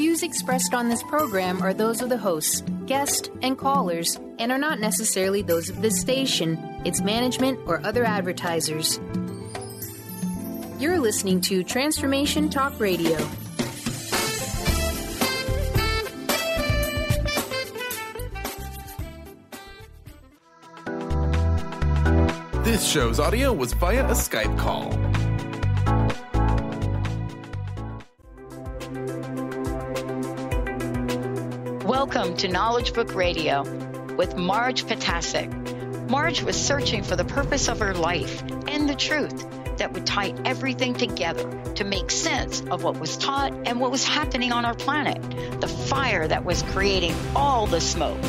views expressed on this program are those of the hosts, guests, and callers, and are not necessarily those of this station, its management, or other advertisers. You're listening to Transformation Talk Radio. This show's audio was via a Skype call. Welcome to Knowledge Book Radio with Marge Ptaszek. Marge was searching for the purpose of her life and the truth that would tie everything together to make sense of what was taught and what was happening on our planet, the fire that was creating all the smoke.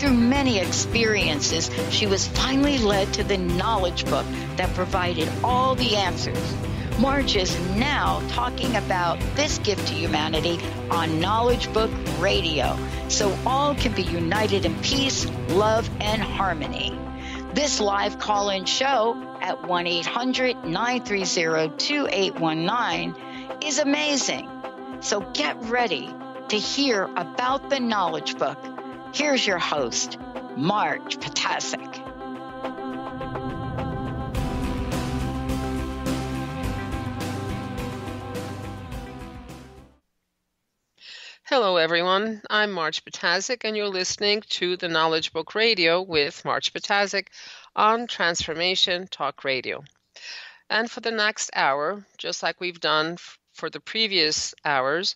Through many experiences, she was finally led to the knowledge book that provided all the answers. Marge is now talking about this gift to humanity on Knowledge Book Radio, so all can be united in peace, love, and harmony. This live call in show at 1 800 930 2819 is amazing. So get ready to hear about the Knowledge Book. Here's your host, Marge Ptaszek. Hello, everyone. I'm Marge Ptaszek, and you're listening to the Knowledge Book Radio with Marge Ptaszek on Transformation Talk Radio. And for the next hour, just like we've done for the previous hours,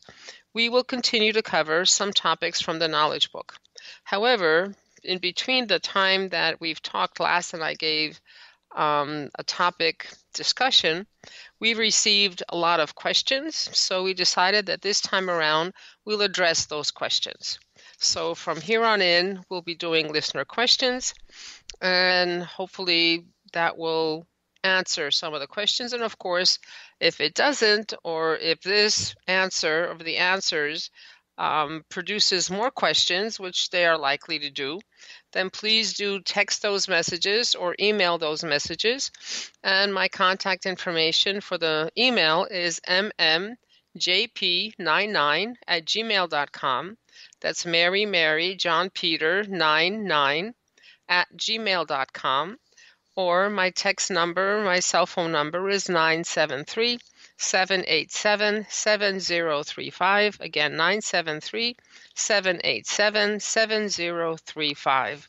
we will continue to cover some topics from the Knowledge Book. However, in between the time that we've talked last and I gave um, a topic discussion, we received a lot of questions. So we decided that this time around we'll address those questions. So from here on in, we'll be doing listener questions, and hopefully that will answer some of the questions. And of course, if it doesn't, or if this answer of the answers um, produces more questions, which they are likely to do, then please do text those messages or email those messages. And my contact information for the email is mmjp99 at gmail.com. That's Mary Mary John Peter 99 at gmail.com. Or my text number, my cell phone number is 973 787 7035. Again, 973 787 7035.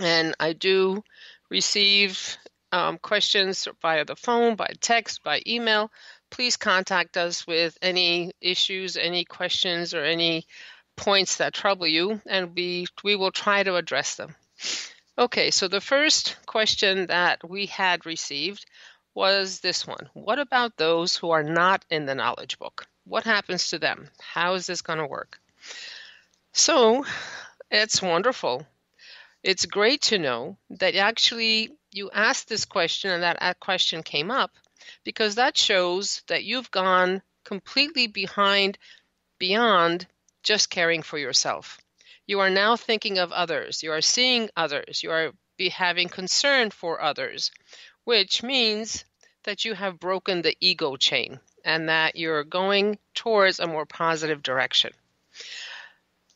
And I do receive um, questions via the phone, by text, by email. Please contact us with any issues, any questions, or any points that trouble you, and we, we will try to address them. Okay, so the first question that we had received was this one What about those who are not in the knowledge book? What happens to them? How is this going to work? So it's wonderful. It's great to know that actually you asked this question and that question came up because that shows that you've gone completely behind, beyond just caring for yourself. You are now thinking of others. You are seeing others. You are be having concern for others, which means that you have broken the ego chain and that you're going towards a more positive direction.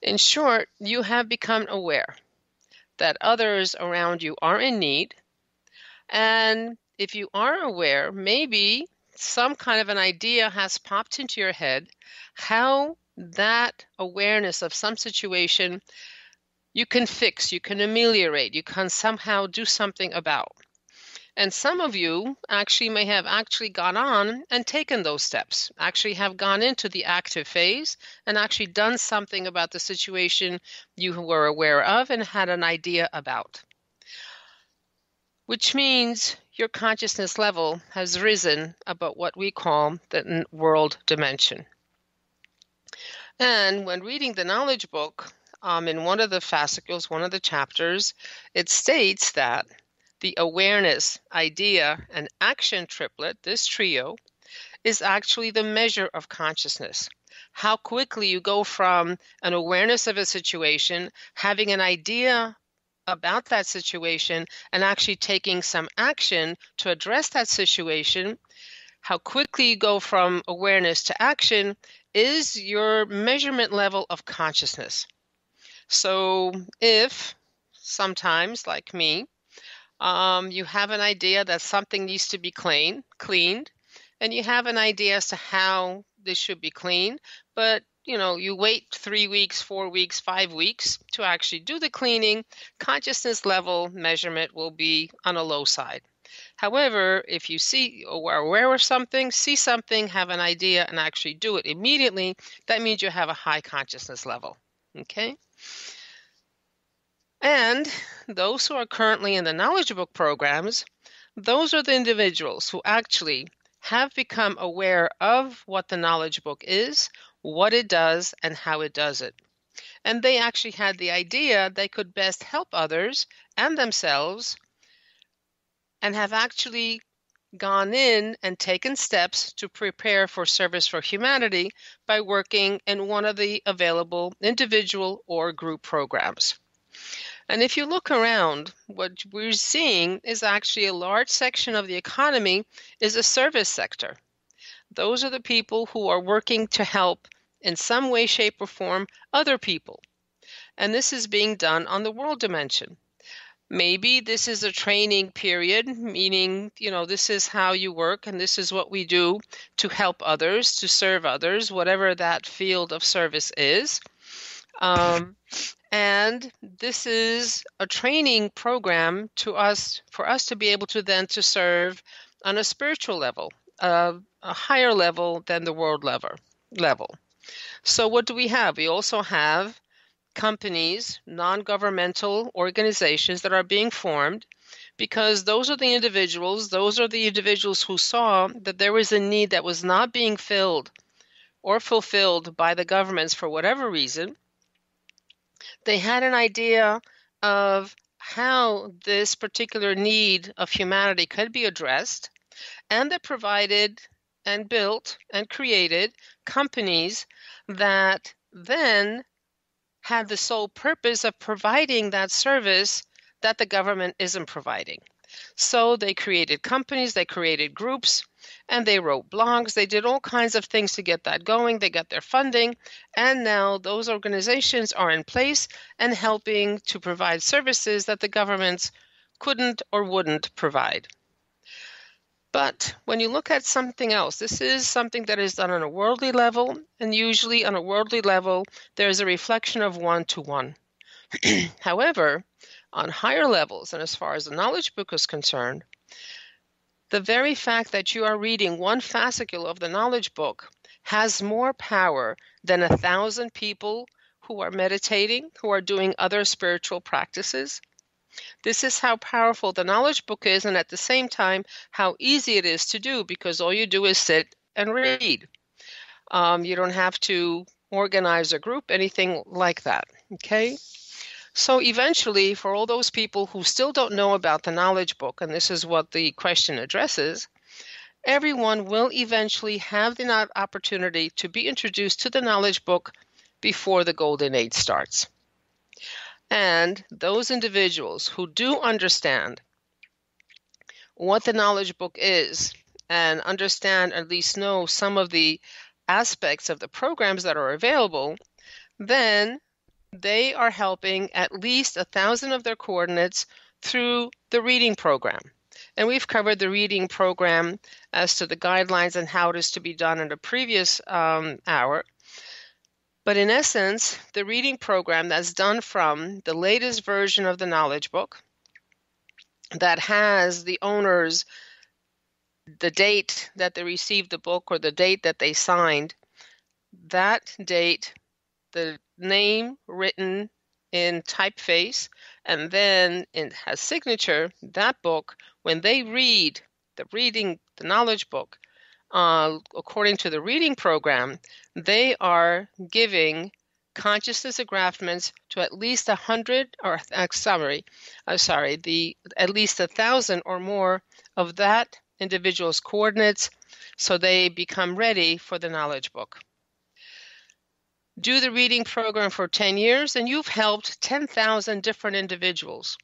In short, you have become aware that others around you are in need. And if you are aware, maybe some kind of an idea has popped into your head how that awareness of some situation you can fix, you can ameliorate, you can somehow do something about. And some of you actually may have actually gone on and taken those steps, actually have gone into the active phase and actually done something about the situation you were aware of and had an idea about. Which means your consciousness level has risen about what we call the world dimension. And when reading the knowledge book, um, in one of the fascicles, one of the chapters, it states that the awareness, idea, and action triplet, this trio, is actually the measure of consciousness. How quickly you go from an awareness of a situation, having an idea about that situation, and actually taking some action to address that situation, how quickly you go from awareness to action is your measurement level of consciousness. So, if sometimes, like me, um, you have an idea that something needs to be clean, cleaned, and you have an idea as to how this should be cleaned, but you know, you wait three weeks, four weeks, five weeks to actually do the cleaning, consciousness level measurement will be on a low side. However, if you see or are aware of something, see something, have an idea, and actually do it immediately, that means you have a high consciousness level. Okay? And those who are currently in the knowledge book programs, those are the individuals who actually have become aware of what the knowledge book is, what it does, and how it does it. And they actually had the idea they could best help others and themselves and have actually gone in and taken steps to prepare for service for humanity by working in one of the available individual or group programs. And if you look around, what we're seeing is actually a large section of the economy is a service sector. Those are the people who are working to help in some way, shape, or form other people. And this is being done on the world dimension. Maybe this is a training period, meaning, you know, this is how you work and this is what we do to help others, to serve others, whatever that field of service is. Um, and this is a training program to us for us to be able to then to serve on a spiritual level uh, a higher level than the world level level. So what do we have? We also have companies non-governmental organizations that are being formed because those are the individuals those are the individuals who saw that there was a need that was not being filled or fulfilled by the governments for whatever reason they had an idea of how this particular need of humanity could be addressed, and they provided and built and created companies that then had the sole purpose of providing that service that the government isn't providing. So they created companies, they created groups, and they wrote blogs. They did all kinds of things to get that going. They got their funding, and now those organizations are in place and helping to provide services that the governments couldn't or wouldn't provide. But when you look at something else, this is something that is done on a worldly level, and usually on a worldly level, there's a reflection of one to one. However, on higher levels, and as far as the knowledge book is concerned, the very fact that you are reading one fascicle of the knowledge book has more power than a thousand people who are meditating, who are doing other spiritual practices. This is how powerful the knowledge book is, and at the same time, how easy it is to do because all you do is sit and read. Um, you don't have to organize a group, anything like that. Okay? So eventually, for all those people who still don't know about the knowledge book, and this is what the question addresses, everyone will eventually have the opportunity to be introduced to the knowledge book before the golden age starts. And those individuals who do understand what the knowledge book is and understand, at least know some of the aspects of the programs that are available, then they are helping at least a thousand of their coordinates through the reading program. And we've covered the reading program as to the guidelines and how it is to be done in a previous um, hour. But in essence, the reading program that's done from the latest version of the knowledge book that has the owners the date that they received the book or the date that they signed, that date the name written in typeface and then it has signature that book when they read the reading the knowledge book uh, according to the reading program they are giving consciousness engraftments to at least a hundred or uh, sorry uh, sorry the at least a thousand or more of that individual's coordinates so they become ready for the knowledge book do the reading program for 10 years, and you've helped 10,000 different individuals,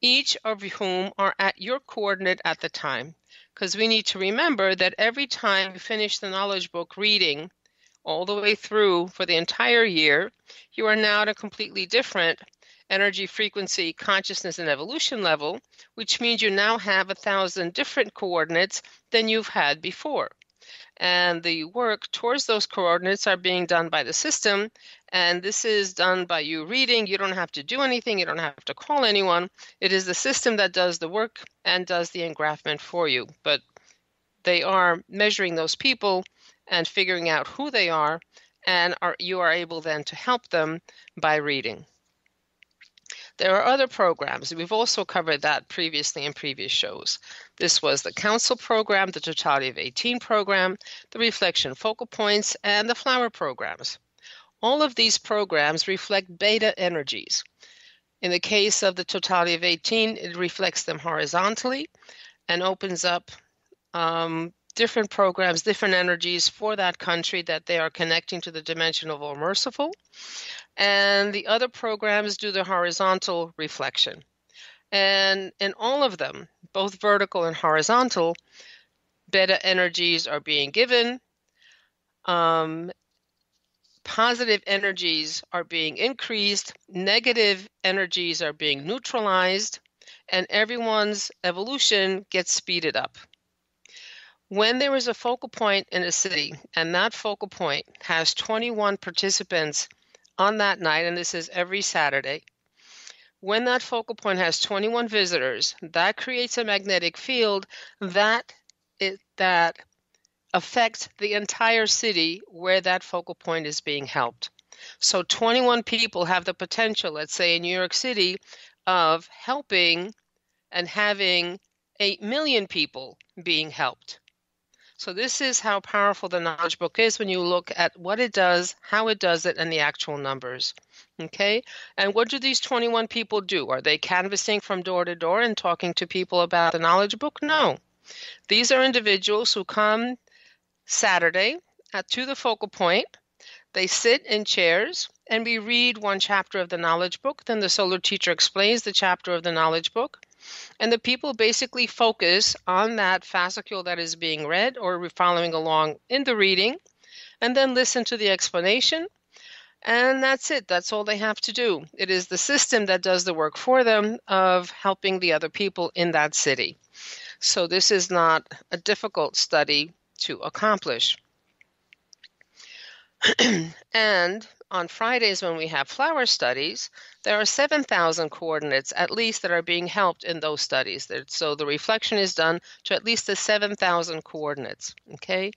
each of whom are at your coordinate at the time. Because we need to remember that every time you finish the knowledge book reading all the way through for the entire year, you are now at a completely different energy frequency, consciousness, and evolution level, which means you now have a thousand different coordinates than you've had before. And the work towards those coordinates are being done by the system. And this is done by you reading. You don't have to do anything, you don't have to call anyone. It is the system that does the work and does the engraftment for you. But they are measuring those people and figuring out who they are, and are, you are able then to help them by reading. There are other programs. We've also covered that previously in previous shows. This was the Council program, the Totality of 18 program, the Reflection Focal Points, and the Flower programs. All of these programs reflect beta energies. In the case of the Totality of 18, it reflects them horizontally and opens up um, different programs, different energies for that country that they are connecting to the dimension of all merciful and the other programs do the horizontal reflection. And in all of them, both vertical and horizontal, beta energies are being given. Um, positive energies are being increased, negative energies are being neutralized, and everyone's evolution gets speeded up. When there is a focal point in a city, and that focal point has 21 participants on that night, and this is every Saturday, when that focal point has 21 visitors, that creates a magnetic field that it, that affects the entire city where that focal point is being helped. So 21 people have the potential, let's say in New York City, of helping and having 8 million people being helped. So this is how powerful the knowledge book is when you look at what it does, how it does it, and the actual numbers. Okay? And what do these 21 people do? Are they canvassing from door to door and talking to people about the knowledge book? No. These are individuals who come Saturday at, to the focal point. They sit in chairs and we read one chapter of the knowledge book. Then the solar teacher explains the chapter of the knowledge book. And the people basically focus on that fascicule that is being read or following along in the reading, and then listen to the explanation. And that's it. That's all they have to do. It is the system that does the work for them of helping the other people in that city. So this is not a difficult study to accomplish. and on Fridays when we have flower studies, there are 7,000 coordinates at least that are being helped in those studies. So the reflection is done to at least the 7,000 coordinates. Okay?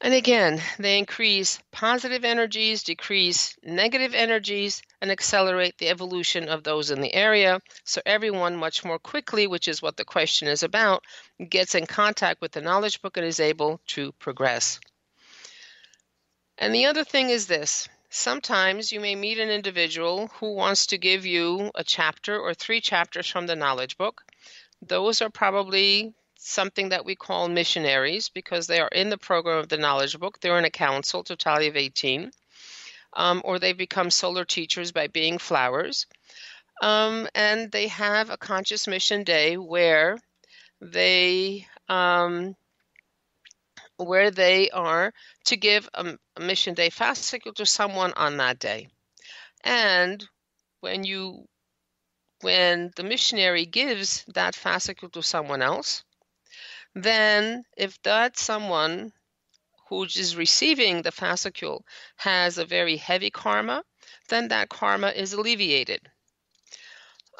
And again, they increase positive energies, decrease negative energies, and accelerate the evolution of those in the area. So everyone, much more quickly, which is what the question is about, gets in contact with the knowledge book and is able to progress. And the other thing is this sometimes you may meet an individual who wants to give you a chapter or three chapters from the knowledge book. Those are probably something that we call missionaries because they are in the program of the knowledge book. They're in a council, totality of 18, um, or they become solar teachers by being flowers. Um, and they have a conscious mission day where they um, where they are to give a, a mission day fascicule to someone on that day. And when you when the missionary gives that fascicule to someone else, then if that someone who is receiving the fascicule has a very heavy karma, then that karma is alleviated.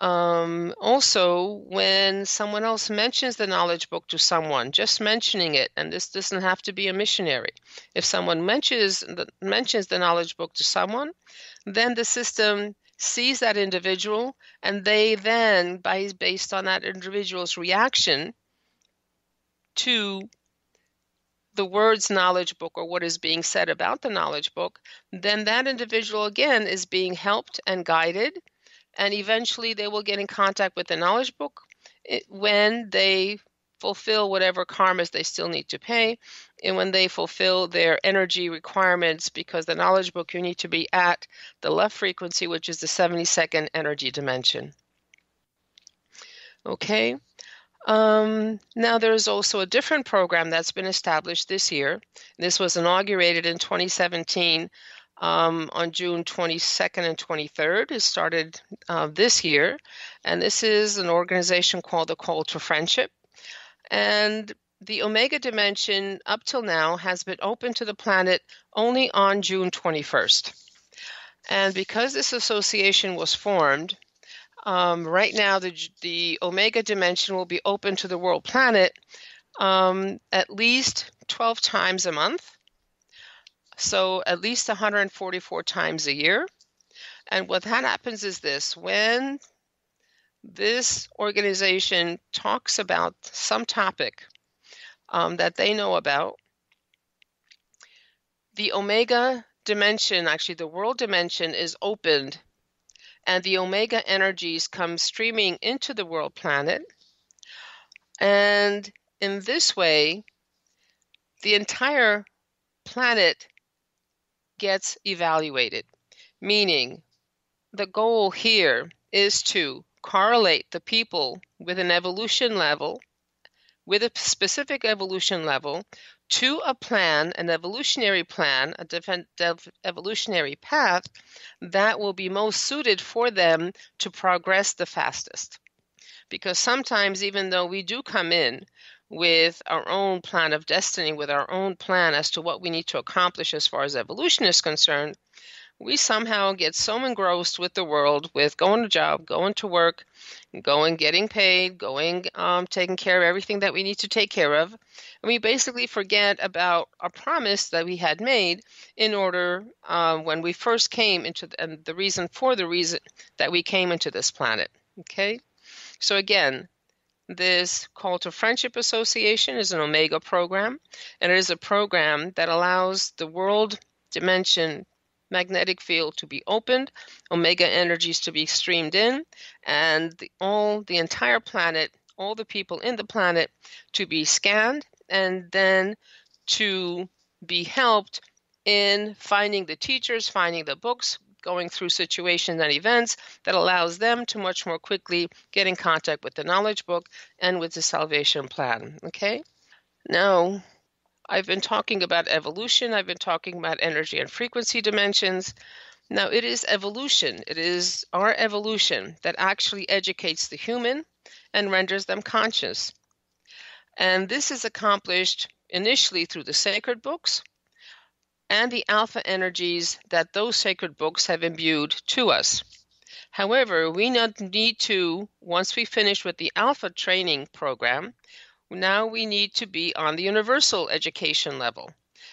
Um, also, when someone else mentions the knowledge book to someone, just mentioning it, and this doesn't have to be a missionary. If someone mentions the, mentions the knowledge book to someone, then the system sees that individual, and they then, by based on that individual's reaction to the words knowledge book or what is being said about the knowledge book, then that individual again is being helped and guided and eventually they will get in contact with the knowledge book eh, when they fulfill whatever karmas they still need to pay and when they fulfill their energy requirements because the knowledge book you need to be at the left frequency which is the 72nd energy dimension okay Um, now, there's also a different program that's been established this year. This was inaugurated in 2017 um, on June 22nd and 23rd. It started uh, this year, and this is an organization called the Call to Friendship. And the Omega Dimension, up till now, has been open to the planet only on June 21st. And because this association was formed, um, right now, the, the Omega dimension will be open to the world planet um, at least 12 times a month. So at least 144 times a year. And what that happens is this when this organization talks about some topic um, that they know about, the Omega dimension, actually, the world dimension, is opened and the omega energies come streaming into the world planet. And in this way, the entire planet gets evaluated, meaning the goal here is to correlate the people with an evolution level, with a specific evolution level, to a plan, an evolutionary plan, a different evolutionary path that will be most suited for them to progress the fastest. Because sometimes, even though we do come in with our own plan of destiny, with our own plan as to what we need to accomplish as far as evolution is concerned, we somehow get so engrossed with the world, with going to job, going to work, going getting paid, going um, taking care of everything that we need to take care of, and we basically forget about a promise that we had made in order uh, when we first came into the, and the reason for the reason that we came into this planet. Okay, so again. This Call to Friendship Association is an Omega program, and it is a program that allows the world dimension magnetic field to be opened, omega energies to be streamed in, and the, all the entire planet, all the people in the planet to be scanned and then to be helped in finding the teachers, finding the books, going through situations and events that allows them to much more quickly get in contact with the knowledge book and with the salvation plan. Okay? Now, I've been talking about evolution, I've been talking about energy and frequency dimensions. Now, it is evolution, it is our evolution that actually educates the human and renders them conscious. And this is accomplished initially through the sacred books and the alpha energies that those sacred books have imbued to us. However, we need to, once we finish with the alpha training program, now we need to be on the universal education level.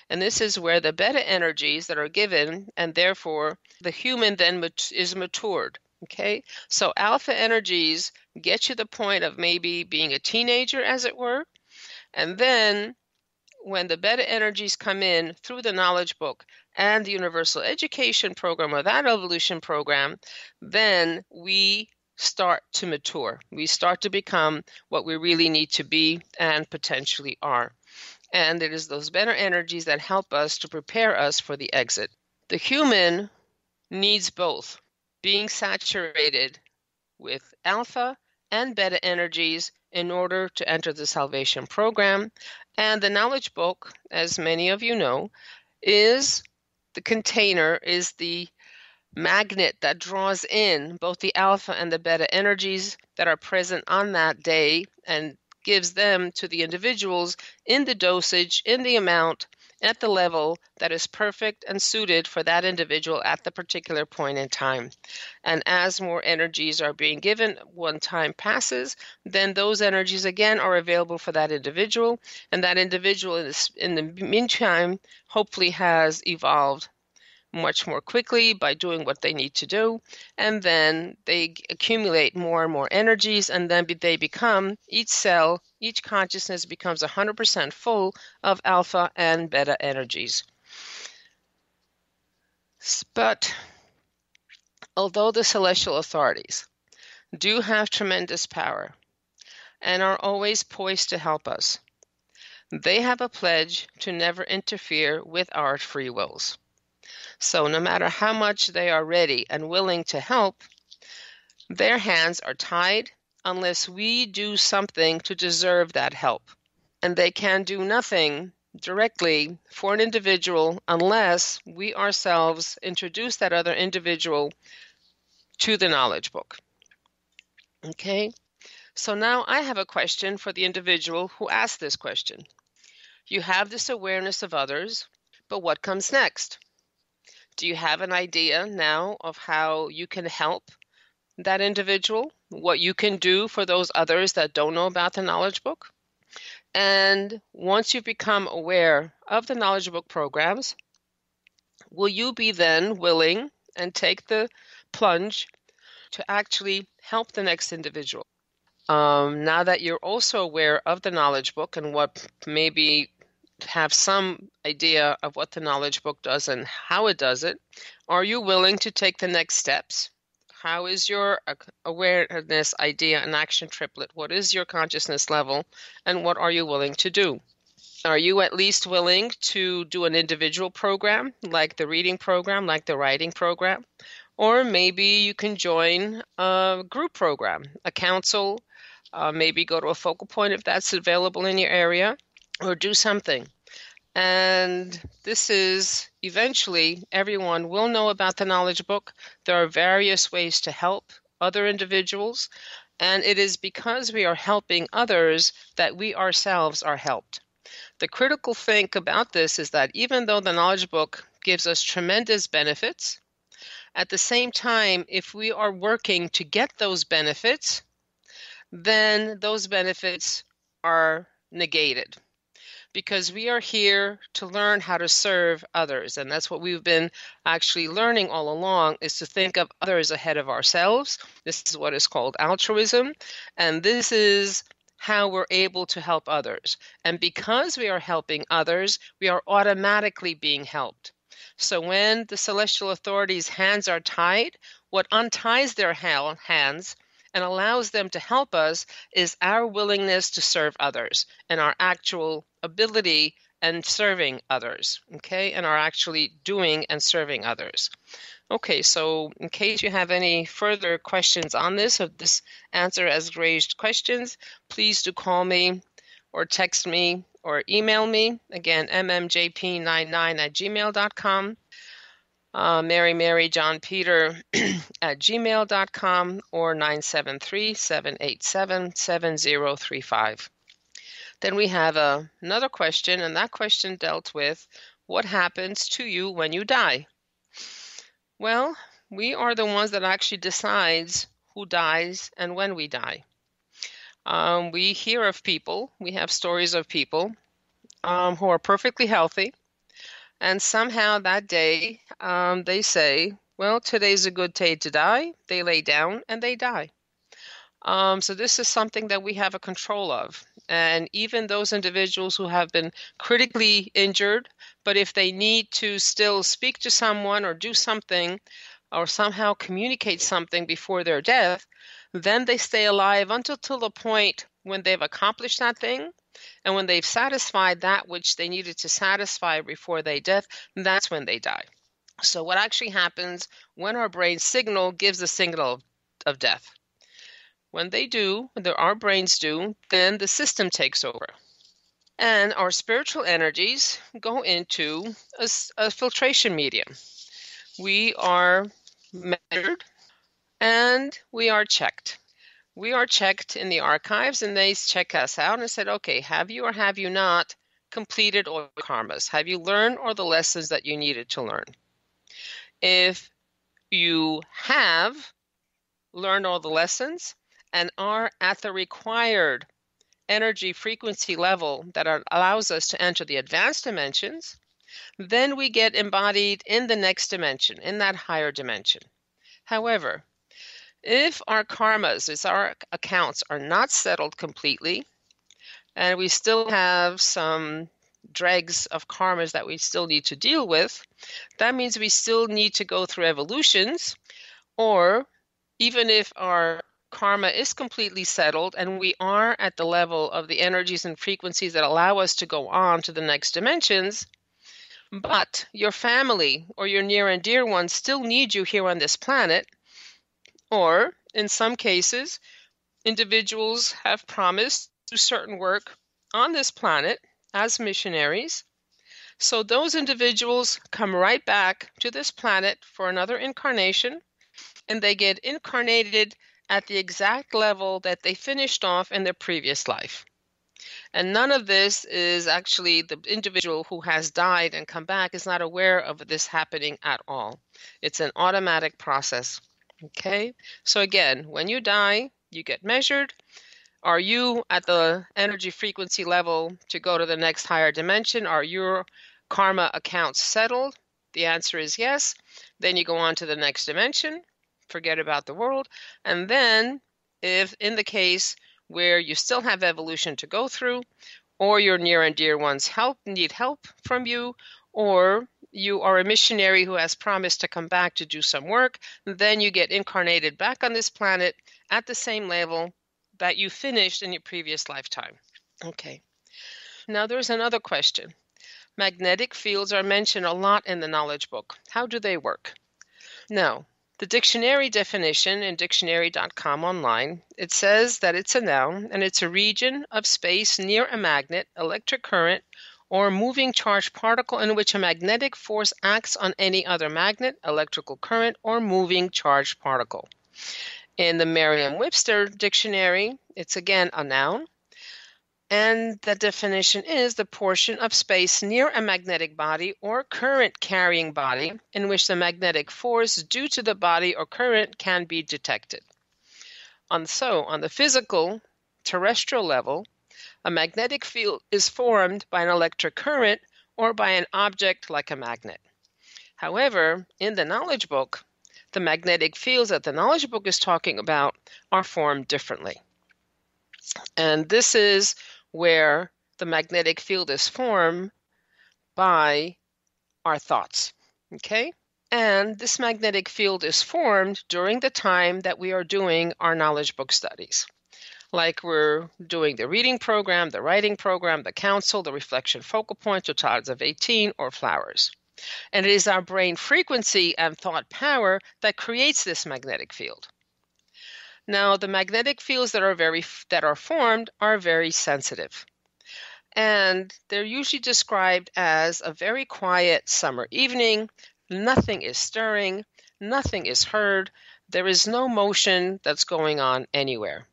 And this is where the beta energies that are given, and therefore the human then is matured. Okay, so alpha energies get you the point of maybe being a teenager, as it were. And then when the beta energies come in through the knowledge book and the universal education program or that evolution program, then we start to mature. We start to become what we really need to be and potentially are. And it is those beta energies that help us to prepare us for the exit. The human needs both being saturated with alpha and beta energies in order to enter the salvation program. And the knowledge book, as many of you know, is the container, is the magnet that draws in both the alpha and the beta energies that are present on that day and gives them to the individuals in the dosage, in the amount, at the level that is perfect and suited for that individual at the particular point in time. And as more energies are being given, one time passes, then those energies again are available for that individual, and that individual in, this, in the meantime hopefully has evolved much more quickly by doing what they need to do. And then they accumulate more and more energies, and then they become each cell, each consciousness becomes 100% full of alpha and beta energies. But although the celestial authorities do have tremendous power and are always poised to help us, they have a pledge to never interfere with our free wills. So, no matter how much they are ready and willing to help, their hands are tied unless we do something to deserve that help. And they can do nothing directly for an individual unless we ourselves introduce that other individual to the knowledge book. Okay, so now I have a question for the individual who asked this question. You have this awareness of others, but what comes next? Do you have an idea now of how you can help that individual? What you can do for those others that don't know about the knowledge book? And once you've become aware of the knowledge book programs, will you be then willing and take the plunge to actually help the next individual? Um, now that you're also aware of the knowledge book and what maybe have some idea of what the knowledge book does and how it does it, are you willing to take the next steps? How is your awareness, idea, and action triplet? What is your consciousness level, and what are you willing to do? Are you at least willing to do an individual program, like the reading program, like the writing program? Or maybe you can join a group program, a council, uh, maybe go to a focal point if that's available in your area, or do something. And this is eventually everyone will know about the knowledge book. There are various ways to help other individuals. And it is because we are helping others that we ourselves are helped. The critical thing about this is that even though the knowledge book gives us tremendous benefits, at the same time, if we are working to get those benefits, then those benefits are negated because we are here to learn how to serve others. And that's what we've been actually learning all along is to think of others ahead of ourselves. This is what is called altruism. And this is how we're able to help others. And because we are helping others we are automatically being helped. So when the celestial authorities hands are tied what unties their hands and allows them to help us is our willingness to serve others and our actual ability and serving others, okay, and are actually doing and serving others. Okay, so in case you have any further questions on this, or this answer has raised questions, please do call me or text me or email me. Again, mmjp99 at gmail.com uh, Mary Mary John Peter at gmail.com or 973 787 7035. Then we have uh, another question, and that question dealt with what happens to you when you die? Well, we are the ones that actually decides who dies and when we die. Um, we hear of people, we have stories of people um, who are perfectly healthy, and somehow that day, um, they say, well, today's a good day to die. They lay down and they die. Um, so this is something that we have a control of. And even those individuals who have been critically injured, but if they need to still speak to someone or do something or somehow communicate something before their death, then they stay alive until till the point when they've accomplished that thing and when they've satisfied that which they needed to satisfy before they death, that's when they die. So what actually happens when our brain signal gives a signal of death? When they do, when our brains do, then the system takes over. And our spiritual energies go into a, a filtration medium. We are measured and we are checked we are checked in the archives and they check us out and said, okay, have you or have you not completed all your karmas? Have you learned all the lessons that you needed to learn? If you have learned all the lessons and are at the required energy frequency level that are, allows us to enter the advanced dimensions, then we get embodied in the next dimension, in that higher dimension. However, if our karmas, as our accounts are not settled completely, and we still have some dregs of karmas that we still need to deal with, that means we still need to go through evolutions, or even if our karma is completely settled and we are at the level of the energies and frequencies that allow us to go on to the next dimensions, but your family or your near and dear ones still need you here on this planet or in some cases, individuals have promised to do certain work on this planet as missionaries. So those individuals come right back to this planet for another incarnation, and they get incarnated at the exact level that they finished off in their previous life. And none of this is actually the individual who has died and come back is not aware of this happening at all. It's an automatic process. Okay? So again, when you die, you get measured. Are you at the energy frequency level to go to the next higher dimension? Are your karma accounts settled? The answer is yes. Then you go on to the next dimension, forget about the world. And then, if in the case where you still have evolution to go through, or your near and dear ones help need help from you, or you are a missionary who has promised to come back to do some work, then you get incarnated back on this planet at the same level that you finished in your previous lifetime. Okay. Now there's another question. Magnetic fields are mentioned a lot in the knowledge book. How do they work? Now, the dictionary definition in dictionary.com online, it says that it's a noun and it's a region of space near a magnet, electric current, or moving charged particle in which a magnetic force acts on any other magnet, electrical current, or moving charged particle. In the Merriam Webster dictionary, it's again a noun. And the definition is the portion of space near a magnetic body or current carrying body in which the magnetic force due to the body or current can be detected. On, so, on the physical, terrestrial level, a magnetic field is formed by an electric current or by an object like a magnet. However, in the knowledge book, the magnetic fields that the knowledge book is talking about are formed differently. And this is where the magnetic field is formed by our thoughts. Okay? And this magnetic field is formed during the time that we are doing our knowledge book studies. Like we're doing the reading program, the writing program, the council, the reflection focal point, totals of 18, or flowers. And it is our brain frequency and thought power that creates this magnetic field. Now, the magnetic fields that are very that are formed are very sensitive. And they're usually described as a very quiet summer evening. Nothing is stirring, nothing is heard. There is no motion that's going on anywhere.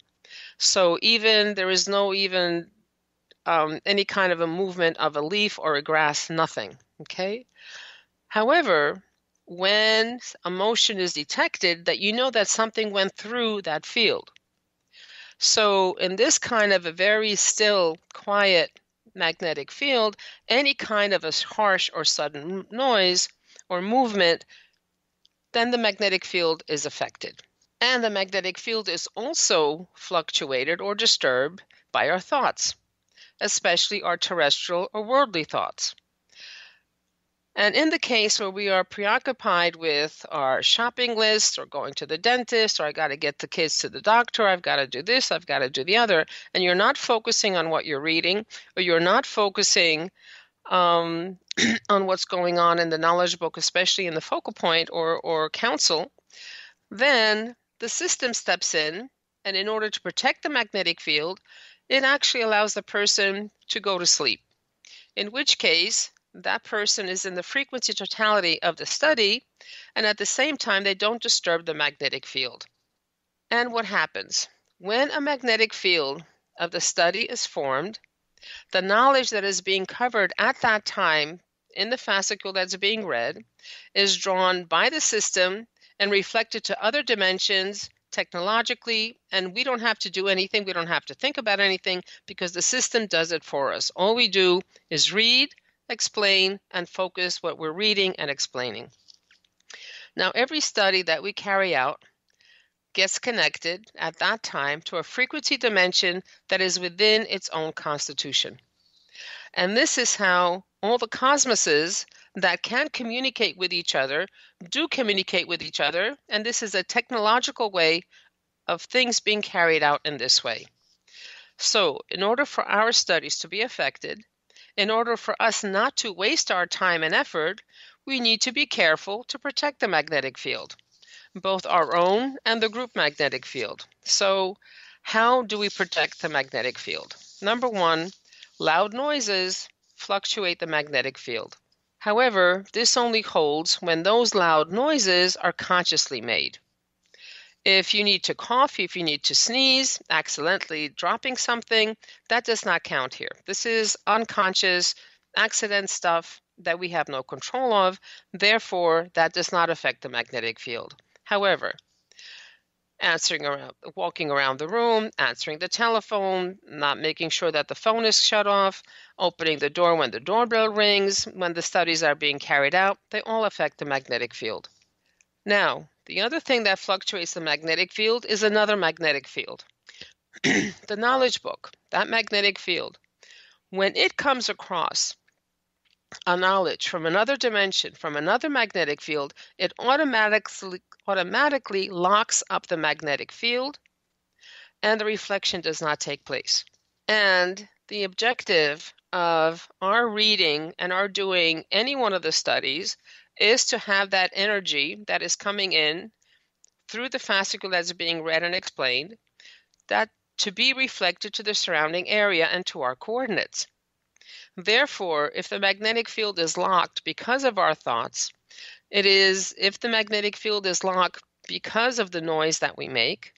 So even there is no even um, any kind of a movement of a leaf or a grass, nothing. Okay. However, when a motion is detected, that you know that something went through that field. So, in this kind of a very still, quiet magnetic field, any kind of a harsh or sudden noise or movement, then the magnetic field is affected. And the magnetic field is also fluctuated or disturbed by our thoughts, especially our terrestrial or worldly thoughts. And in the case where we are preoccupied with our shopping list or going to the dentist or I got to get the kids to the doctor, I've got to do this, I've got to do the other, and you're not focusing on what you're reading or you're not focusing um, on what's going on in the knowledge book, especially in the focal point or, or council, then the system steps in. And in order to protect the magnetic field, it actually allows the person to go to sleep. In which case, that person is in the frequency totality of the study, and at the same time, they don't disturb the magnetic field. And what happens? When a magnetic field of the study is formed, the knowledge that is being covered at that time in the fascicle that's being read is drawn by the system and reflected to other dimensions technologically, and we don't have to do anything. We don't have to think about anything because the system does it for us. All we do is read, explain, and focus what we're reading and explaining. Now, every study that we carry out gets connected at that time to a frequency dimension that is within its own constitution. And this is how all the cosmoses that can communicate with each other do communicate with each other. And this is a technological way of things being carried out in this way. So, in order for our studies to be affected, in order for us not to waste our time and effort, we need to be careful to protect the magnetic field, both our own and the group magnetic field. So, How do we protect the magnetic field? Number one, loud noises fluctuate the magnetic field. However, this only holds when those loud noises are consciously made. If you need to cough, if you need to sneeze, accidentally dropping something, that does not count here. This is unconscious accident stuff that we have no control of. Therefore, that does not affect the magnetic field. However, answering around, walking around the room, answering the telephone, not making sure that the phone is shut off, opening the door when the doorbell rings, when the studies are being carried out, they all affect the magnetic field. Now, the other thing that fluctuates the magnetic field is another magnetic field. the knowledge book, that magnetic field, when it comes across a knowledge from another dimension, from another magnetic field, it automatically automatically locks up the magnetic field and the reflection does not take place. And the objective of our reading and our doing any one of the studies is to have that energy that is coming in through the fascicle that's being read and explained, that to be reflected to the surrounding area and to our coordinates. Therefore, if the magnetic field is locked because of our thoughts, it is if the magnetic field is locked because of the noise that we make,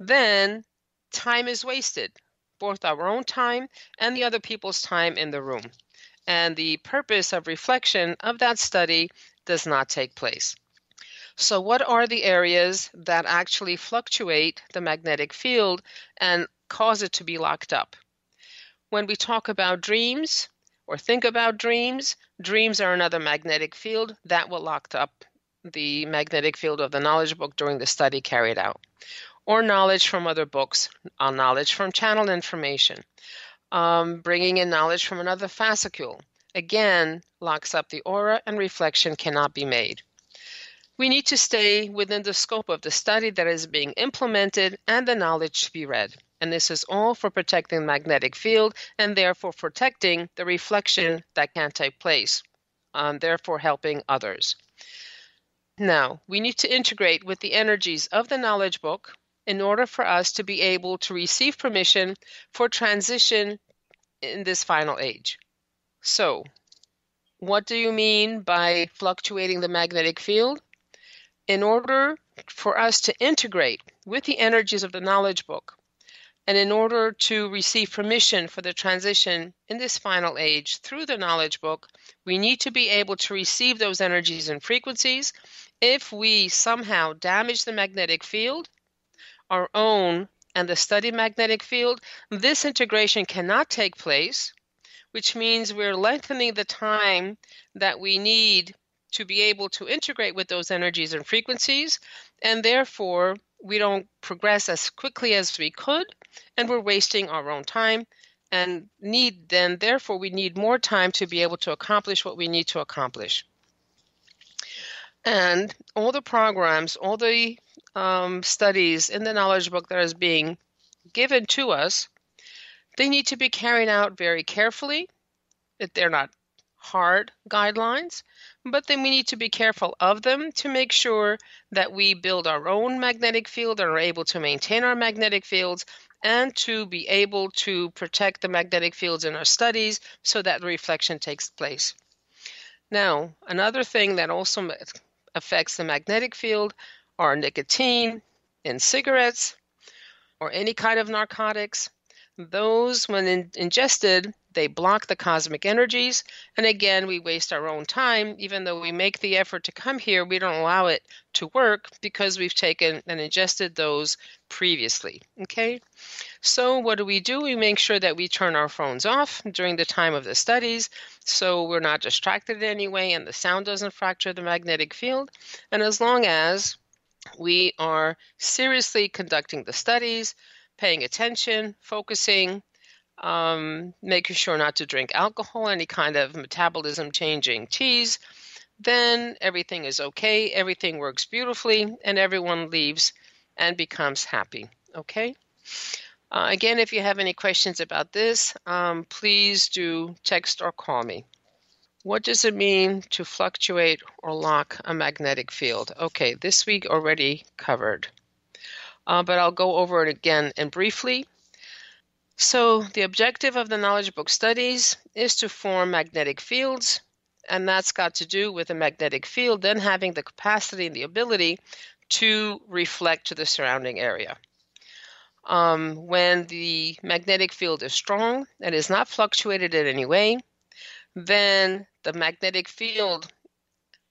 then time is wasted, both our own time and the other people's time in the room and the purpose of reflection of that study does not take place. So, what are the areas that actually fluctuate the magnetic field and cause it to be locked up? When we talk about dreams or think about dreams, dreams are another magnetic field that will lock up the magnetic field of the knowledge book during the study carried out, or knowledge from other books, uh, knowledge from channel information um, bringing in knowledge from another fascicule. Again, locks up the aura and reflection cannot be made. We need to stay within the scope of the study that is being implemented and the knowledge to be read. And this is all for protecting the magnetic field and therefore protecting the reflection that can take place, um, therefore helping others. Now, we need to integrate with the energies of the knowledge book in order for us to be able to receive permission for transition in this final age. So, what do you mean by fluctuating the magnetic field? In order for us to integrate with the energies of the knowledge book, and in order to receive permission for the transition in this final age through the knowledge book, we need to be able to receive those energies and frequencies. If we somehow damage the magnetic field, our own and the study magnetic field, this integration cannot take place, which means we're lengthening the time that we need to be able to integrate with those energies and frequencies, and therefore we don't progress as quickly as we could, and we're wasting our own time and need then therefore we need more time to be able to accomplish what we need to accomplish and all the programs all the um, studies in the knowledge book that is being given to us, they need to be carried out very carefully. that They're not hard guidelines, but then we need to be careful of them to make sure that we build our own magnetic field and are able to maintain our magnetic fields and to be able to protect the magnetic fields in our studies so that reflection takes place. Now, another thing that also affects the magnetic field are nicotine in cigarettes or any kind of narcotics. Those, when in- ingested, they block the cosmic energies. And again, we waste our own time. Even though we make the effort to come here, we don't allow it to work because we've taken and ingested those previously. Okay? So, what do we do? We make sure that we turn our phones off during the time of the studies so we're not distracted in any way and the sound doesn't fracture the magnetic field. And as long as we are seriously conducting the studies, paying attention, focusing, um, making sure not to drink alcohol, any kind of metabolism changing teas, then everything is okay, everything works beautifully, and everyone leaves and becomes happy. Okay? Uh, again, if you have any questions about this, um, please do text or call me. What does it mean to fluctuate or lock a magnetic field? Okay, this week already covered. uh, but I'll go over it again and briefly. So, the objective of the Knowledge Book studies is to form magnetic fields, and that's got to do with a magnetic field then having the capacity and the ability to reflect to the surrounding area. Um, when the magnetic field is strong and is not fluctuated in any way, then the magnetic field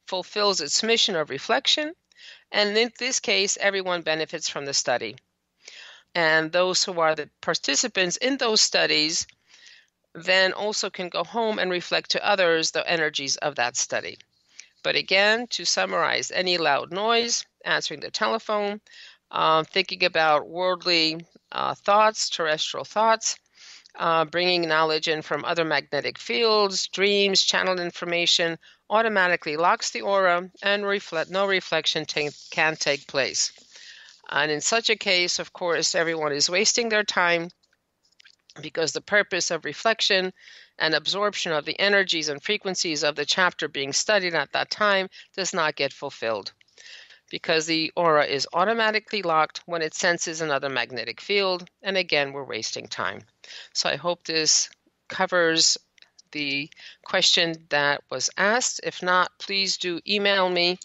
fulfills its mission of reflection. And in this case, everyone benefits from the study. And those who are the participants in those studies then also can go home and reflect to others the energies of that study. But again, to summarize, any loud noise, answering the telephone, uh, thinking about worldly uh, thoughts, terrestrial thoughts, uh, bringing knowledge in from other magnetic fields, dreams, channeled information, automatically locks the aura and reflect, no reflection t- can take place. And in such a case, of course, everyone is wasting their time because the purpose of reflection and absorption of the energies and frequencies of the chapter being studied at that time does not get fulfilled because the aura is automatically locked when it senses another magnetic field. And again, we're wasting time. So I hope this covers the question that was asked. If not, please do email me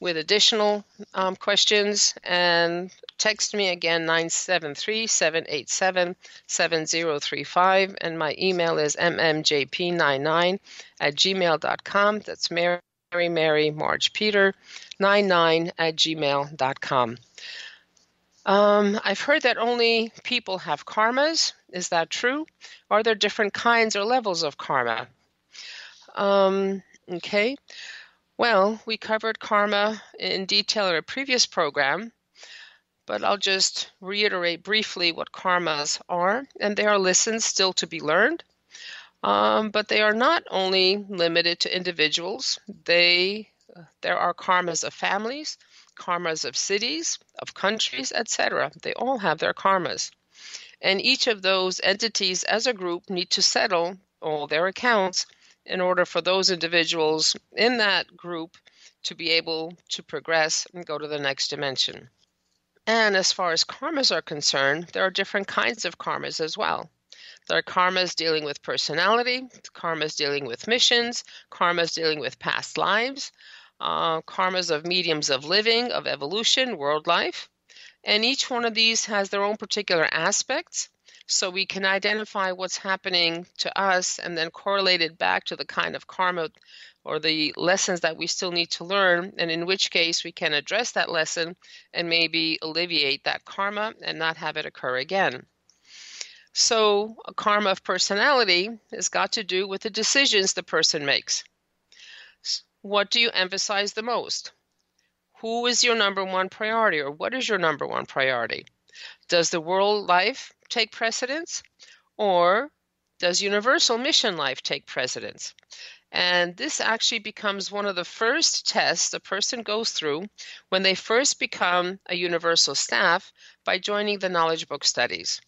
with additional um, questions and text me again 973 787 7035 and my email is mmjp99 at gmail.com that's mary mary marge peter 99 at gmail.com. Um, I've heard that only people have karmas. Is that true? Are there different kinds or levels of karma? Um, okay. Well, we covered karma in detail in a previous program, but I'll just reiterate briefly what karmas are, and they are lessons still to be learned. Um, but they are not only limited to individuals, they there are karmas of families, karmas of cities, of countries, etc. They all have their karmas. And each of those entities as a group need to settle all their accounts in order for those individuals in that group to be able to progress and go to the next dimension. And as far as karmas are concerned, there are different kinds of karmas as well. There are karmas dealing with personality, karmas dealing with missions, karmas dealing with past lives, uh, karmas of mediums of living, of evolution, world life. And each one of these has their own particular aspects. So we can identify what's happening to us and then correlate it back to the kind of karma or the lessons that we still need to learn, and in which case we can address that lesson and maybe alleviate that karma and not have it occur again. So, a karma of personality has got to do with the decisions the person makes. What do you emphasize the most? Who is your number one priority, or what is your number one priority? Does the world life take precedence, or does universal mission life take precedence? And this actually becomes one of the first tests a person goes through when they first become a universal staff by joining the Knowledge Book studies.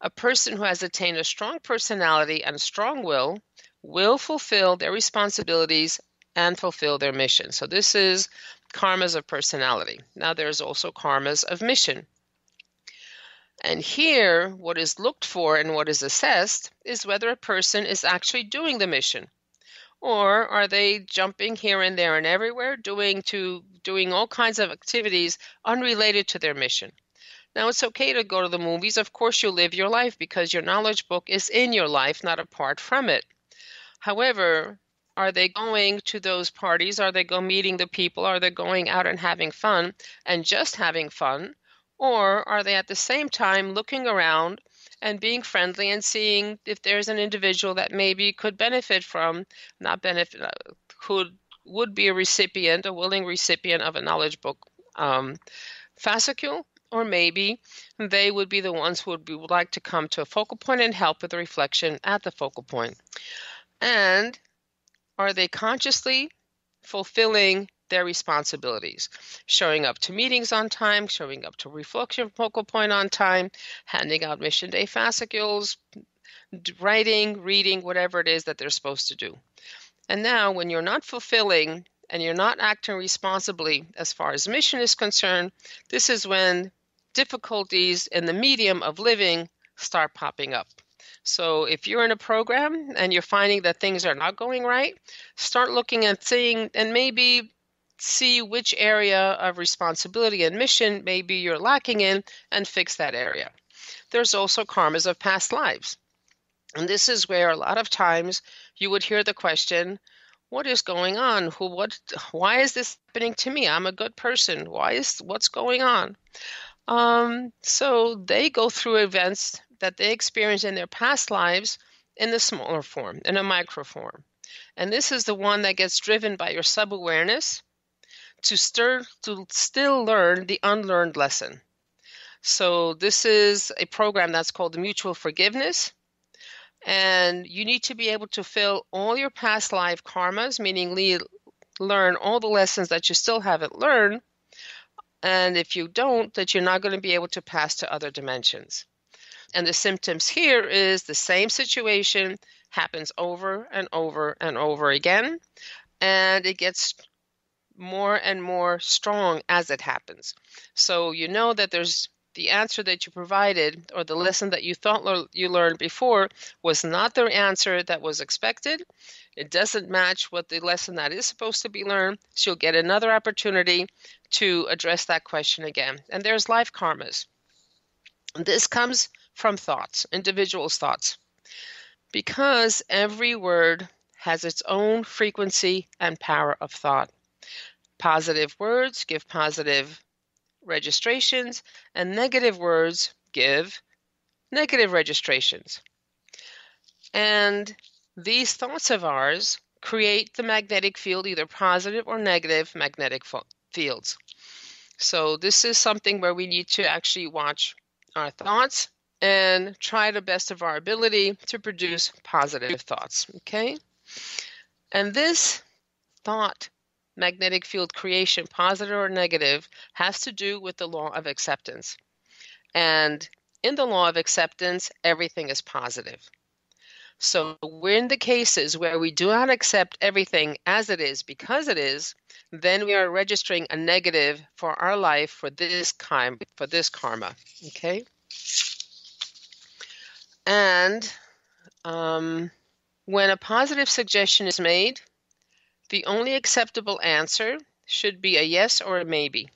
A person who has attained a strong personality and strong will will fulfill their responsibilities and fulfill their mission. So this is karmas of personality. Now there's also karmas of mission. And here, what is looked for and what is assessed is whether a person is actually doing the mission. Or are they jumping here and there and everywhere, doing to doing all kinds of activities unrelated to their mission? Now it's okay to go to the movies. Of course you live your life because your knowledge book is in your life, not apart from it. However, are they going to those parties? Are they go meeting the people? Are they going out and having fun and just having fun? Or are they at the same time looking around and being friendly and seeing if there's an individual that maybe could benefit from, not benefit, uh, could would be a recipient, a willing recipient of a knowledge book um, fascicule, or maybe they would be the ones who would, be, would like to come to a focal point and help with the reflection at the focal point. And are they consciously fulfilling their responsibilities? Showing up to meetings on time, showing up to reflection focal point on time, handing out mission day fascicles, writing, reading, whatever it is that they're supposed to do. And now, when you're not fulfilling and you're not acting responsibly as far as mission is concerned, this is when difficulties in the medium of living start popping up. So if you're in a program and you're finding that things are not going right, start looking and seeing and maybe see which area of responsibility and mission maybe you're lacking in and fix that area. There's also karmas of past lives. And this is where a lot of times you would hear the question, what is going on? Who what why is this happening to me? I'm a good person. Why is what's going on? Um, so they go through events that they experienced in their past lives in the smaller form, in a micro form. And this is the one that gets driven by your sub-awareness to stir to still learn the unlearned lesson. So this is a program that's called Mutual Forgiveness. And you need to be able to fill all your past life karmas, meaning learn all the lessons that you still haven't learned. And if you don't, that you're not going to be able to pass to other dimensions. And the symptoms here is the same situation happens over and over and over again. And it gets more and more strong as it happens. So you know that there's the answer that you provided or the lesson that you thought lo- you learned before was not the answer that was expected. It doesn't match what the lesson that is supposed to be learned. So you'll get another opportunity to address that question again. And there's life karmas. This comes from thoughts, individuals' thoughts. Because every word has its own frequency and power of thought. Positive words give positive registrations, and negative words give negative registrations. And these thoughts of ours create the magnetic field, either positive or negative magnetic fields. So, this is something where we need to actually watch our thoughts and try the best of our ability to produce positive thoughts. Okay? And this thought magnetic field creation, positive or negative, has to do with the law of acceptance. And in the law of acceptance, everything is positive. So, we're in the cases where we do not accept everything as it is because it is, then we are registering a negative for our life for this kind for this karma. Okay. And um, when a positive suggestion is made, the only acceptable answer should be a yes or a maybe.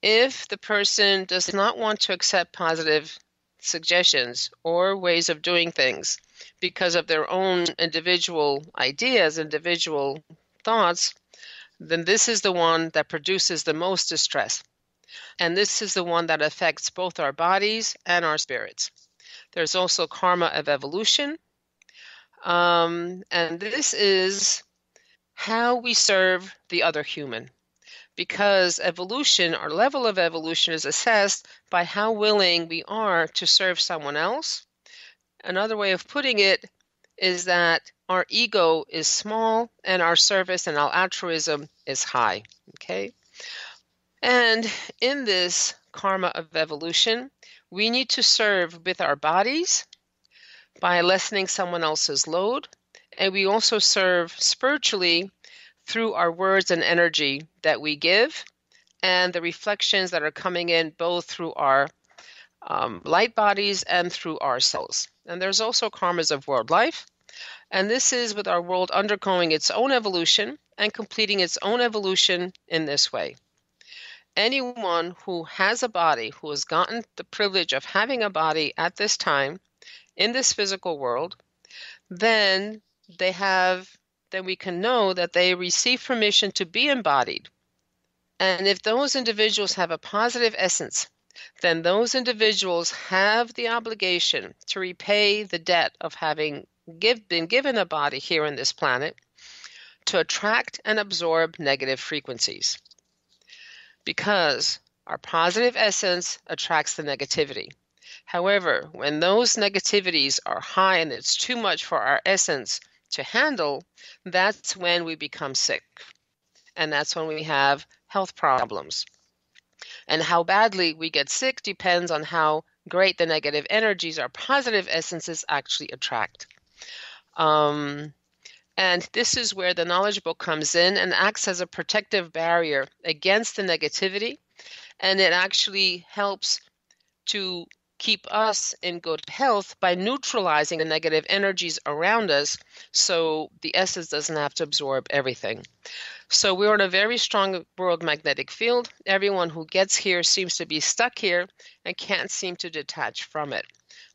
If the person does not want to accept positive suggestions or ways of doing things because of their own individual ideas, individual thoughts, then this is the one that produces the most distress. And this is the one that affects both our bodies and our spirits. There's also karma of evolution. Um, and this is how we serve the other human. Because evolution, our level of evolution, is assessed by how willing we are to serve someone else. Another way of putting it is that our ego is small and our service and our altruism is high. Okay? And in this karma of evolution, we need to serve with our bodies by lessening someone else's load. And we also serve spiritually through our words and energy that we give and the reflections that are coming in both through our um, light bodies and through our cells. And there's also karmas of world life. And this is with our world undergoing its own evolution and completing its own evolution in this way anyone who has a body, who has gotten the privilege of having a body at this time in this physical world, then they have, then we can know that they receive permission to be embodied. And if those individuals have a positive essence, then those individuals have the obligation to repay the debt of having give, been given a body here on this planet to attract and absorb negative frequencies because our positive essence attracts the negativity. However, when those negativities are high and it's too much for our essence to handle, that's when we become sick. And that's when we have health problems. And how badly we get sick depends on how great the negative energies our positive essences actually attract. Um, and this is where the knowledge book comes in and acts as a protective barrier against the negativity and it actually helps to keep us in good health by neutralizing the negative energies around us so the essence doesn't have to absorb everything. So we're in a very strong world magnetic field. Everyone who gets here seems to be stuck here and can't seem to detach from it.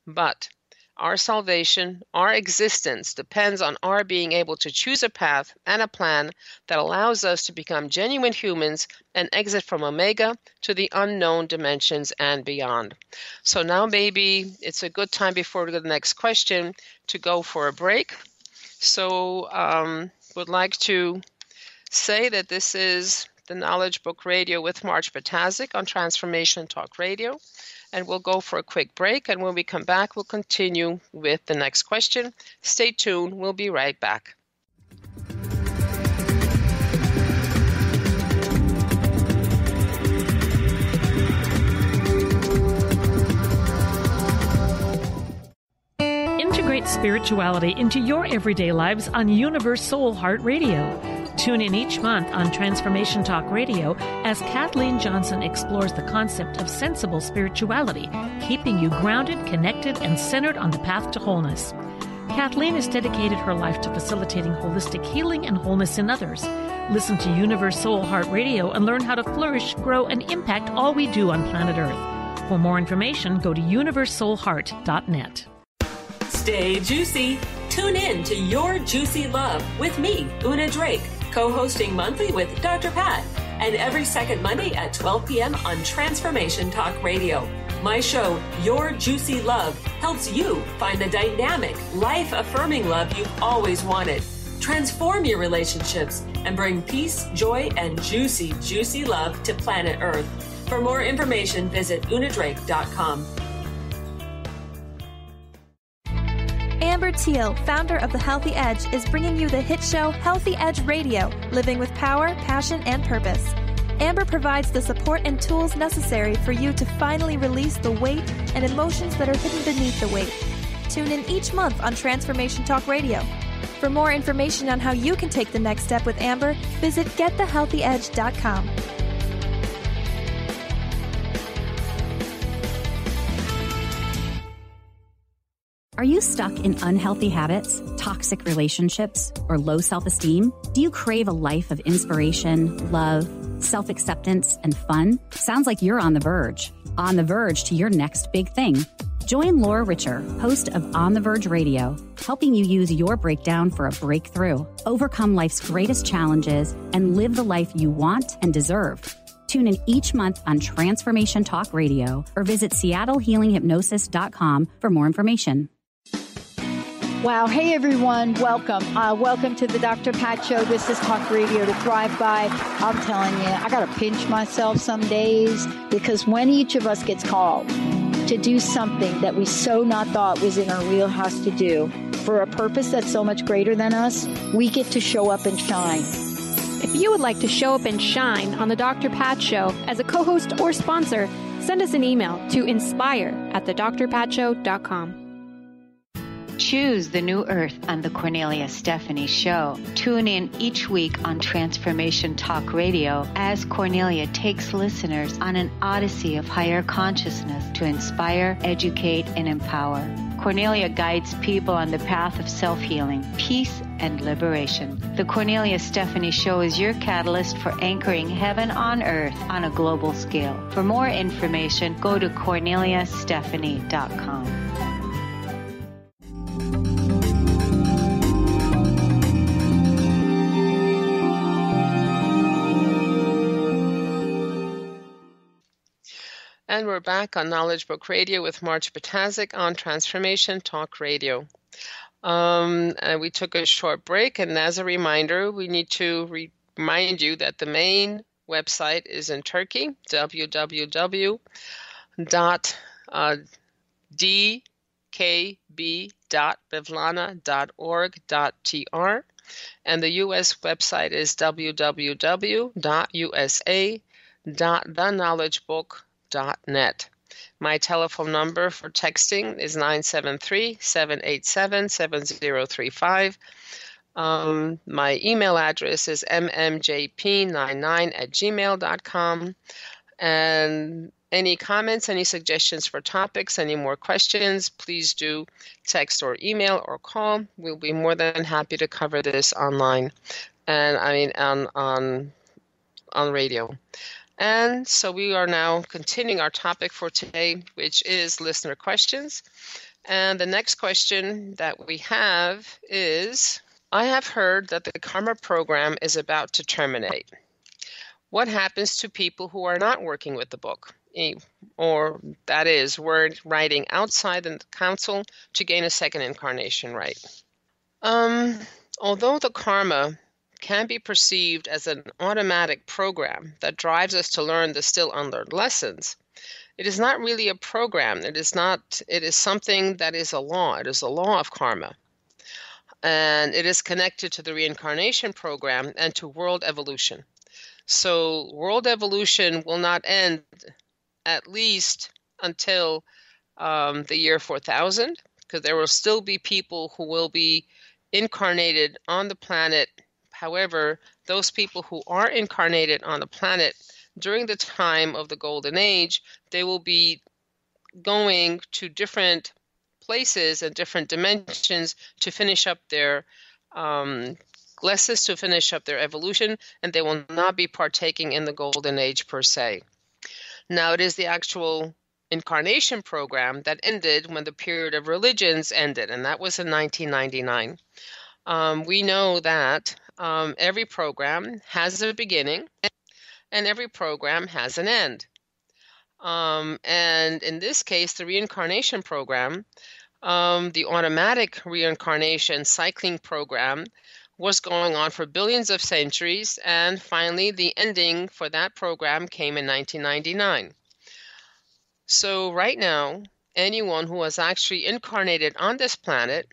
But our salvation, our existence depends on our being able to choose a path and a plan that allows us to become genuine humans and exit from Omega to the unknown dimensions and beyond. So now, maybe it's a good time before we go to the next question to go for a break. So, um, would like to say that this is the Knowledge Book Radio with Marge Ptaszek on Transformation Talk Radio and we'll go for a quick break. And when we come back, we'll continue with the next question. Stay tuned, we'll be right back. Integrate spirituality into your everyday lives on Universe Soul Heart Radio. Tune in each month on Transformation Talk Radio as Kathleen Johnson explores the concept of sensible spirituality, keeping you grounded, connected, and centered on the path to wholeness. Kathleen has dedicated her life to facilitating holistic healing and wholeness in others. Listen to Universe Soul Heart Radio and learn how to flourish, grow, and impact all we do on planet Earth. For more information, go to universesoulheart.net. Stay juicy. Tune in to Your Juicy Love with me, Una Drake co hosting monthly with Dr. Pat, and every second Monday at 12 p.m. on Transformation Talk Radio. My show, Your Juicy Love, helps you find the dynamic, life affirming love you've always wanted. Transform your relationships and bring peace, joy, and juicy, juicy love to planet Earth. For more information, visit unadrake.com. Amber Teal, founder of The Healthy Edge, is bringing you the hit show Healthy Edge Radio, living with power, passion, and purpose. Amber provides the support and tools necessary for you to finally release the weight and emotions that are hidden beneath the weight. Tune in each month on Transformation Talk Radio. For more information on how you can take the next step with Amber, visit getthehealthyedge.com. Are you stuck in unhealthy habits, toxic relationships, or low self esteem? Do you crave a life of inspiration, love, self acceptance, and fun? Sounds like you're on the verge. On the verge to your next big thing. Join Laura Richer, host of On the Verge Radio, helping you use your breakdown for a breakthrough, overcome life's greatest challenges, and live the life you want and deserve. Tune in each month on Transformation Talk Radio or visit seattlehealinghypnosis.com for more information. Wow. Hey, everyone. Welcome. Uh, welcome to the Dr. Pat Show. This is Talk Radio to Thrive By. I'm telling you, I got to pinch myself some days because when each of us gets called to do something that we so not thought was in our wheelhouse to do for a purpose that's so much greater than us, we get to show up and shine. If you would like to show up and shine on the Dr. Pat Show as a co host or sponsor, send us an email to inspire at thedrpatshow.com. Choose the new earth on the Cornelia Stephanie Show. Tune in each week on Transformation Talk Radio as Cornelia takes listeners on an odyssey of higher consciousness to inspire, educate, and empower. Cornelia guides people on the path of self healing, peace, and liberation. The Cornelia Stephanie Show is your catalyst for anchoring heaven on earth on a global scale. For more information, go to corneliastephanie.com. And we're back on Knowledge Book Radio with Marge Ptaszek on Transformation Talk Radio. Um, and we took a short break, and as a reminder, we need to re- remind you that the main website is in Turkey, www.dkb.mevlana.org.tr, and the U.S. website is www.usa.theknowledgebook.com net. My telephone number for texting is 973 787 7035. Um, my email address is mmjp99 at gmail.com. And any comments, any suggestions for topics, any more questions, please do text or email or call. We'll be more than happy to cover this online and I mean on on on radio. And so we are now continuing our topic for today, which is listener questions. And the next question that we have is I have heard that the Karma program is about to terminate. What happens to people who are not working with the book? Or, that is, word writing outside the council to gain a second incarnation right? Um, although the karma can be perceived as an automatic program that drives us to learn the still unlearned lessons, it is not really a program. It is not it is something that is a law. It is a law of karma. And it is connected to the reincarnation program and to world evolution. So world evolution will not end at least until um, the year 4000 because there will still be people who will be incarnated on the planet However, those people who are incarnated on the planet during the time of the golden age, they will be going to different places and different dimensions to finish up their um, glesses, to finish up their evolution, and they will not be partaking in the golden age per se. Now, it is the actual incarnation program that ended when the period of religions ended, and that was in 1999. Um, we know that um, every program has a beginning and every program has an end. Um, and in this case, the reincarnation program, um, the automatic reincarnation cycling program, was going on for billions of centuries, and finally, the ending for that program came in 1999. So, right now, anyone who has actually incarnated on this planet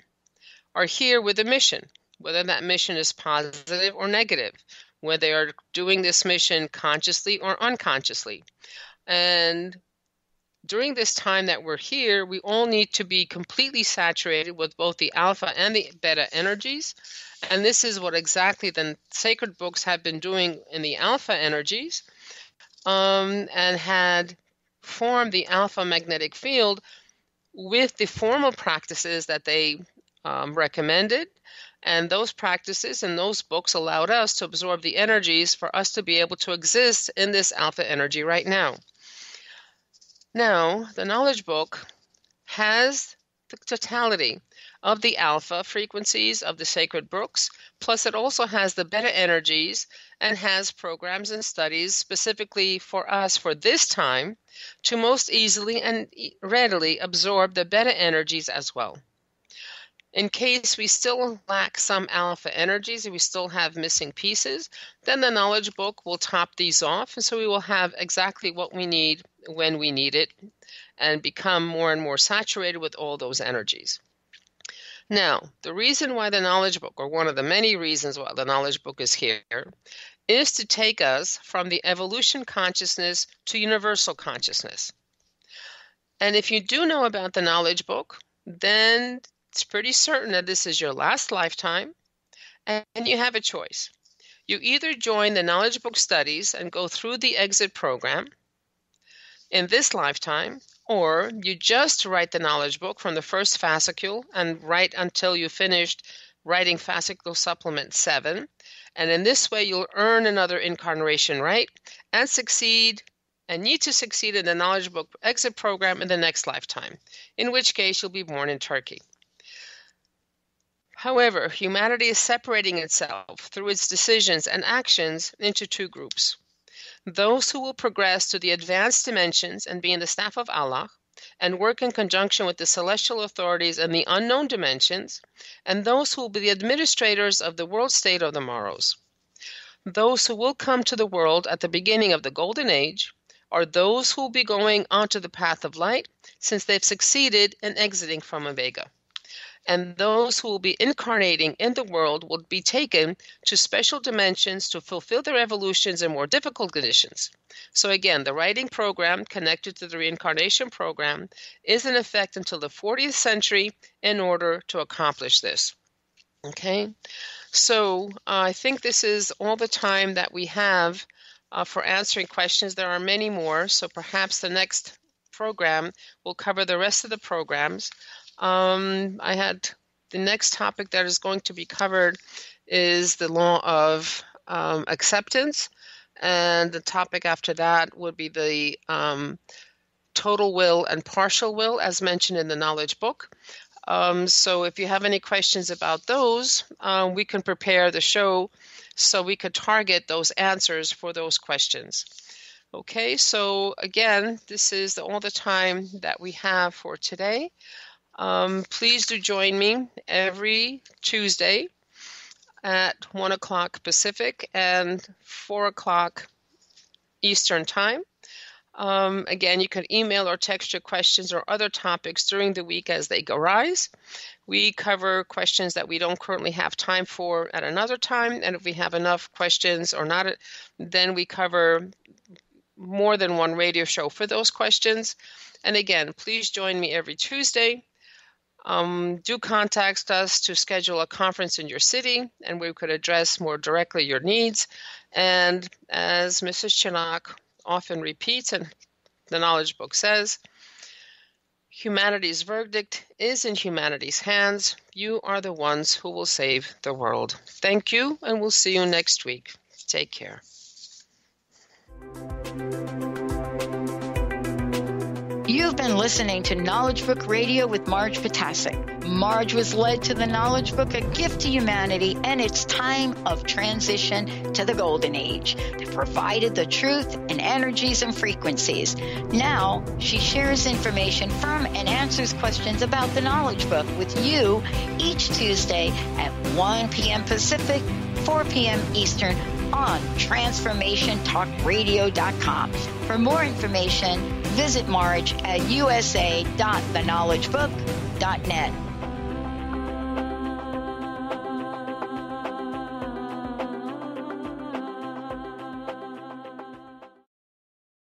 are here with a mission whether that mission is positive or negative, whether they are doing this mission consciously or unconsciously. And during this time that we're here, we all need to be completely saturated with both the alpha and the beta energies. And this is what exactly the sacred books have been doing in the alpha energies um, and had formed the alpha magnetic field with the formal practices that they um, recommended and those practices and those books allowed us to absorb the energies for us to be able to exist in this alpha energy right now. Now, the knowledge book has the totality of the alpha frequencies of the sacred books, plus it also has the beta energies and has programs and studies specifically for us for this time to most easily and readily absorb the beta energies as well. In case we still lack some alpha energies and we still have missing pieces, then the knowledge book will top these off. And so we will have exactly what we need when we need it and become more and more saturated with all those energies. Now, the reason why the knowledge book, or one of the many reasons why the knowledge book is here, is to take us from the evolution consciousness to universal consciousness. And if you do know about the knowledge book, then it's pretty certain that this is your last lifetime, and you have a choice. You either join the Knowledge Book studies and go through the exit program in this lifetime, or you just write the Knowledge Book from the first fascicle and write until you finished writing fascicle supplement 7. And in this way, you'll earn another incarnation right and succeed and need to succeed in the Knowledge Book exit program in the next lifetime, in which case you'll be born in Turkey. However, humanity is separating itself through its decisions and actions into two groups those who will progress to the advanced dimensions and be in the staff of Allah and work in conjunction with the celestial authorities in the unknown dimensions, and those who will be the administrators of the world state of the morrows. Those who will come to the world at the beginning of the golden age are those who will be going onto the path of light since they've succeeded in exiting from Omega and those who will be incarnating in the world will be taken to special dimensions to fulfill their evolutions in more difficult conditions. So, again, the writing program connected to the reincarnation program is in effect until the 40th century in order to accomplish this. Okay, so uh, I think this is all the time that we have uh, for answering questions. There are many more, so perhaps the next program will cover the rest of the programs. Um, I had the next topic that is going to be covered is the law of um, acceptance, and the topic after that would be the um, total will and partial will, as mentioned in the knowledge book. Um, so if you have any questions about those, uh, we can prepare the show so we could target those answers for those questions. Okay, so again, this is the, all the time that we have for today. Um, please do join me every Tuesday at 1 o'clock Pacific and 4 o'clock Eastern Time. Um, again, you can email or text your questions or other topics during the week as they arise. We cover questions that we don't currently have time for at another time, and if we have enough questions or not, then we cover more than one radio show for those questions. And again, please join me every Tuesday. Um, do contact us to schedule a conference in your city, and we could address more directly your needs. And as Mrs. Chanak often repeats, and the knowledge book says, humanity's verdict is in humanity's hands. You are the ones who will save the world. Thank you, and we'll see you next week. Take care. You've been listening to Knowledge Book Radio with Marge Ptaszek. Marge was led to the Knowledge Book, a gift to humanity, and its time of transition to the Golden Age that provided the truth and energies and frequencies. Now, she shares information from and answers questions about the Knowledge Book with you each Tuesday at 1 p.m. Pacific, 4 p.m. Eastern on transformationtalkradio.com. For more information, visit Marge at usa.theknowledgebook.net.